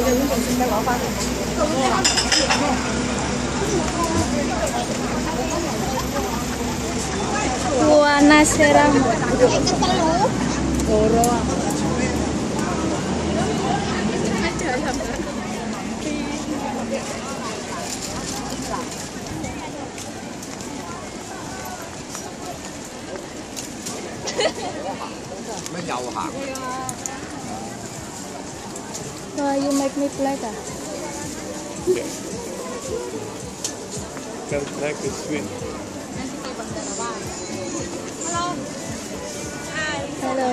佢就要仲先得攞翻嚟。Buonasera. Loro. Mới giàu hả? Why you make me black ah? Kan black is sweet. Hello.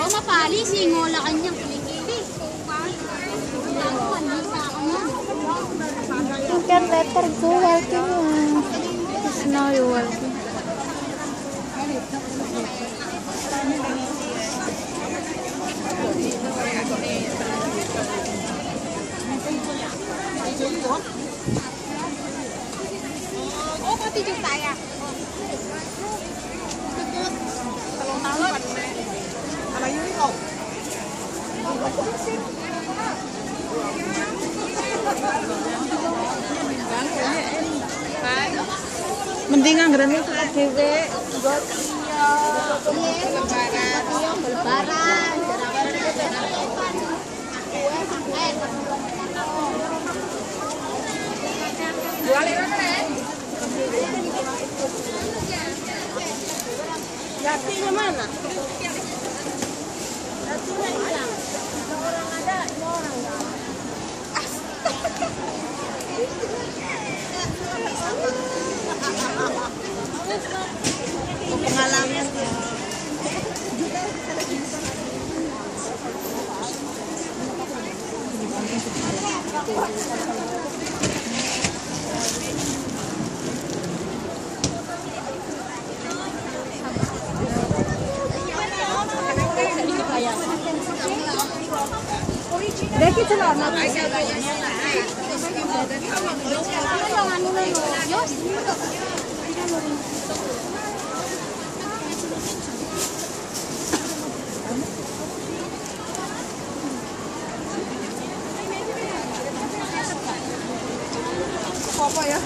Oh, mapali si ngola kilikili. You can later go walking. Just now you walking. Oh, pati juga saya. Mending anggaran itu dhewe Lebaran. Lebaran. Jatinya mana? pengalaman देखिए चलो ना आइए आइए Apa ya?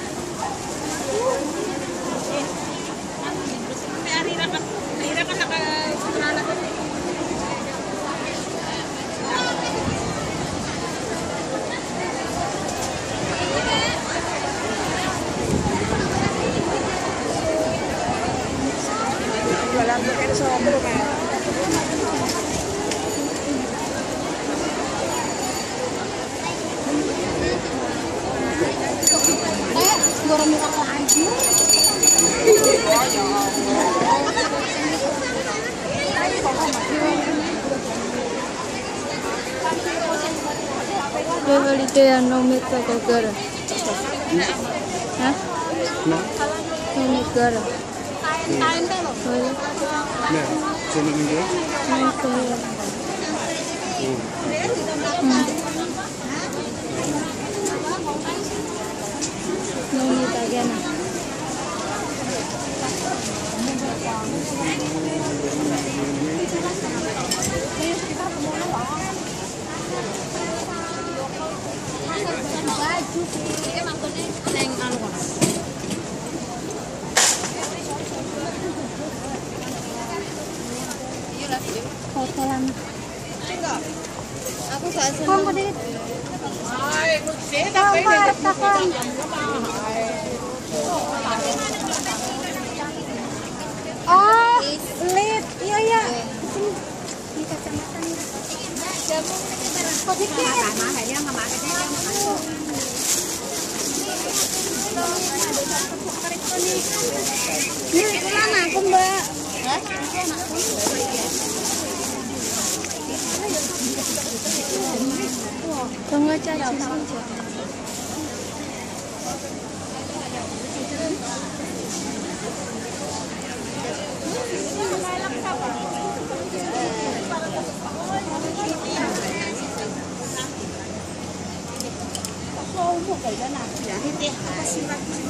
There no meat agora, hã? não, No. agora. Não girl. Thôi. Nè, Não mình não Mình hum. Kotoran. Aku. Oh, lit. Iya, iya. Sini. Kacamata nih. Kok dikit? Ini Dạ, Tôi ngồi chơi chơi chơi Hãy subscribe cho kênh Ghiền Mì Gõ Để không bỏ lỡ những video hấp dẫn